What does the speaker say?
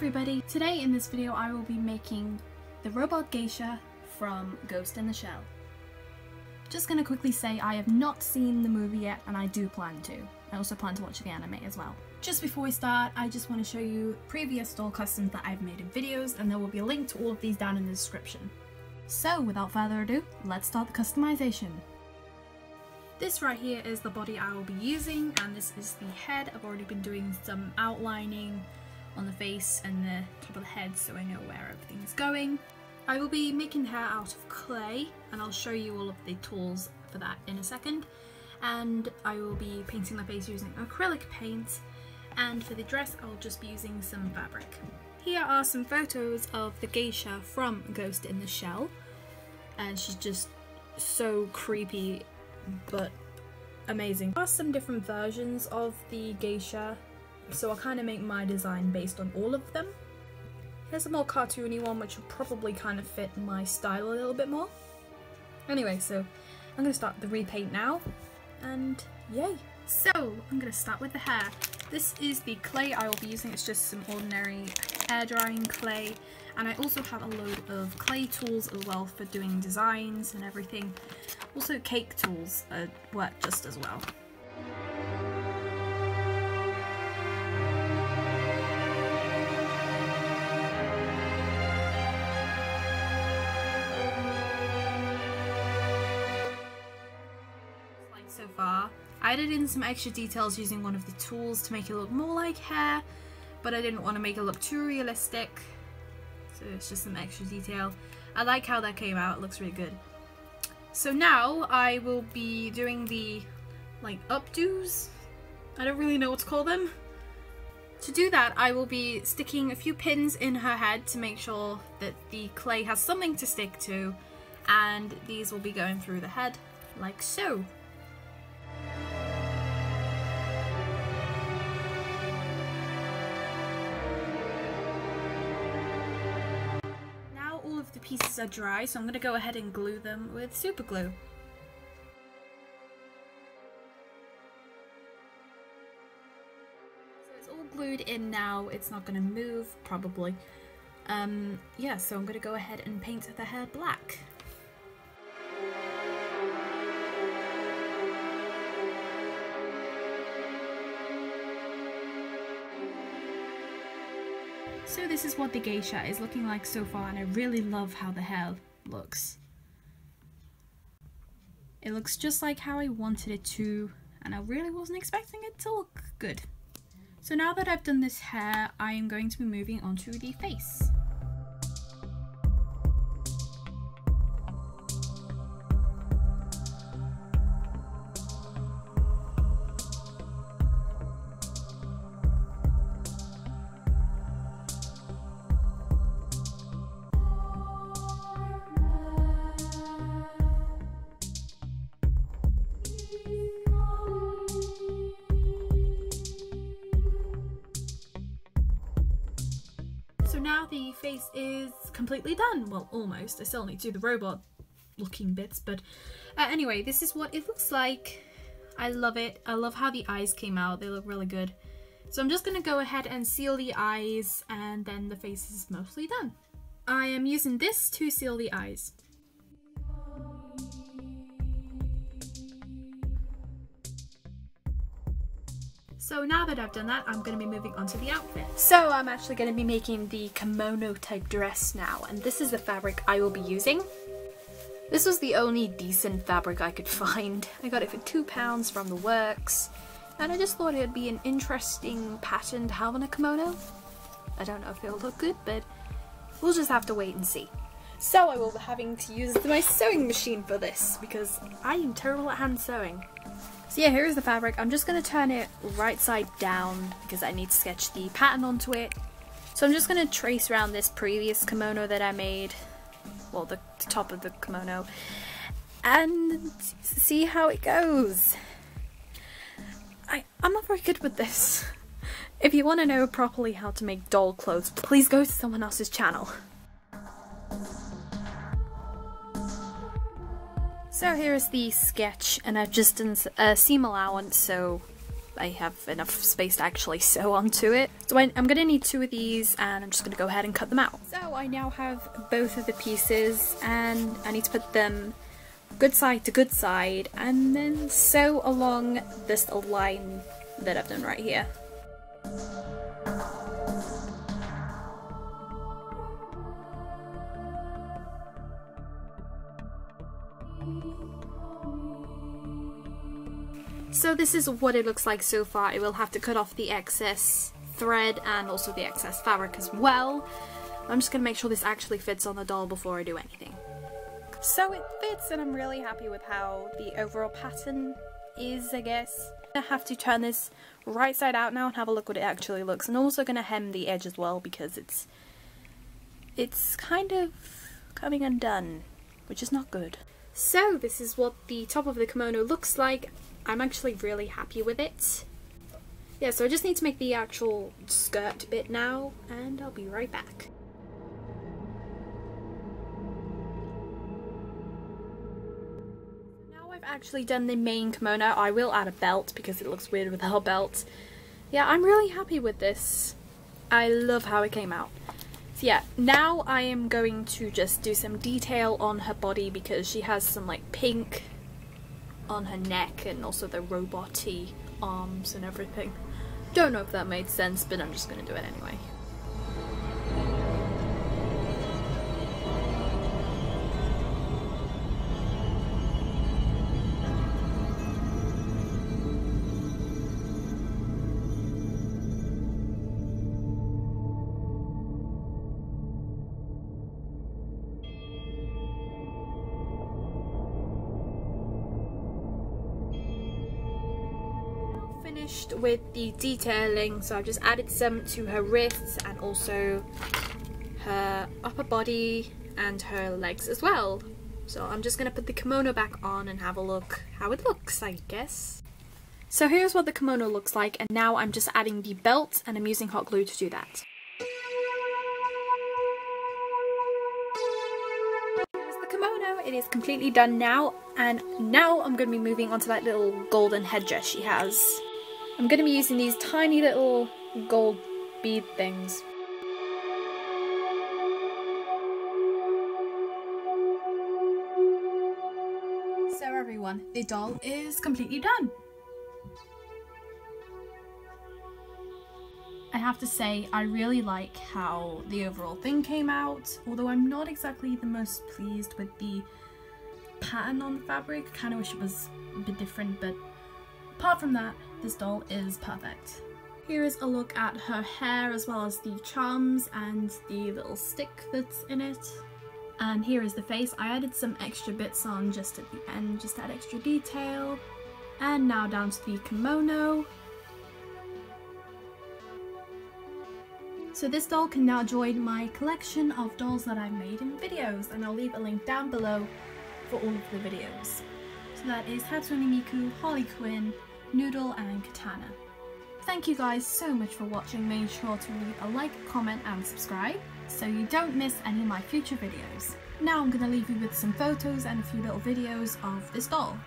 everybody! Today in this video I will be making the robot geisha from Ghost in the Shell. Just gonna quickly say I have not seen the movie yet and I do plan to. I also plan to watch the anime as well. Just before we start, I just want to show you previous doll customs that I've made in videos and there will be a link to all of these down in the description. So without further ado, let's start the customization. This right here is the body I will be using and this is the head. I've already been doing some outlining on the face and the top of the head so I know where everything is going. I will be making the hair out of clay and I'll show you all of the tools for that in a second and I will be painting my face using acrylic paint and for the dress I'll just be using some fabric. Here are some photos of the geisha from Ghost in the Shell and she's just so creepy but amazing. There are some different versions of the geisha so I'll kind of make my design based on all of them. Here's a more cartoony one which will probably kind of fit my style a little bit more. Anyway, so I'm going to start the repaint now, and yay! So, I'm going to start with the hair. This is the clay I will be using, it's just some ordinary air drying clay, and I also have a load of clay tools as well for doing designs and everything. Also cake tools uh, work just as well. So far. I added in some extra details using one of the tools to make it look more like hair, but I didn't want to make it look too realistic. So it's just some extra detail. I like how that came out, it looks really good. So now I will be doing the like updos. I don't really know what to call them. To do that, I will be sticking a few pins in her head to make sure that the clay has something to stick to, and these will be going through the head, like so. Pieces are dry, so I'm going to go ahead and glue them with super glue. So it's all glued in now, it's not going to move, probably. Um, yeah, so I'm going to go ahead and paint the hair black. So this is what the geisha is looking like so far and I really love how the hair looks. It looks just like how I wanted it to and I really wasn't expecting it to look good. So now that I've done this hair, I am going to be moving on to the face. Now the face is completely done. Well, almost. I still need to do the robot looking bits, but uh, anyway, this is what it looks like. I love it. I love how the eyes came out. They look really good. So I'm just going to go ahead and seal the eyes and then the face is mostly done. I am using this to seal the eyes. So now that I've done that, I'm going to be moving on to the outfit. So I'm actually going to be making the kimono type dress now, and this is the fabric I will be using. This was the only decent fabric I could find. I got it for two pounds from the works, and I just thought it would be an interesting pattern to have on a kimono. I don't know if it'll look good, but we'll just have to wait and see. So I will be having to use my sewing machine for this, because I am terrible at hand sewing. So yeah, here's the fabric. I'm just going to turn it right side down because I need to sketch the pattern onto it. So I'm just going to trace around this previous kimono that I made, well the top of the kimono, and see how it goes. I, I'm not very good with this. If you want to know properly how to make doll clothes, please go to someone else's channel. So here's the sketch, and I've just done a seam allowance, so I have enough space to actually sew onto it. So I, I'm gonna need two of these and I'm just gonna go ahead and cut them out. So I now have both of the pieces and I need to put them good side to good side and then sew along this line that I've done right here. So this is what it looks like so far. It will have to cut off the excess thread and also the excess fabric as well. I'm just going to make sure this actually fits on the doll before I do anything. So it fits and I'm really happy with how the overall pattern is, I guess. I have to turn this right side out now and have a look what it actually looks. And I'm also going to hem the edge as well because it's it's kind of coming undone, which is not good. So this is what the top of the kimono looks like. I'm actually really happy with it. Yeah, so I just need to make the actual skirt bit now, and I'll be right back. Now I've actually done the main kimono. I will add a belt because it looks weird without a belt. Yeah, I'm really happy with this. I love how it came out. So yeah, now I am going to just do some detail on her body because she has some like pink on her neck and also the robot arms and everything. Don't know if that made sense, but I'm just gonna do it anyway. Finished with the detailing so I've just added some to her wrists and also her upper body and her legs as well. So I'm just gonna put the kimono back on and have a look how it looks I guess. So here's what the kimono looks like and now I'm just adding the belt and I'm using hot glue to do that. The kimono. It is completely done now and now I'm going to be moving on to that little golden headdress she has I'm going to be using these tiny little gold bead things. So everyone, the doll is completely done. I have to say, I really like how the overall thing came out, although I'm not exactly the most pleased with the pattern on the fabric. kind of wish it was a bit different, but Apart from that, this doll is perfect. Here is a look at her hair as well as the charms and the little stick that's in it. And here is the face. I added some extra bits on just at the end, just to add extra detail. And now down to the kimono. So this doll can now join my collection of dolls that I've made in videos and I'll leave a link down below for all of the videos. So that is Hatsune Miku, Harley Quinn, Noodle and Katana. Thank you guys so much for watching, make sure to leave a like, comment and subscribe so you don't miss any of my future videos. Now I'm going to leave you with some photos and a few little videos of this doll.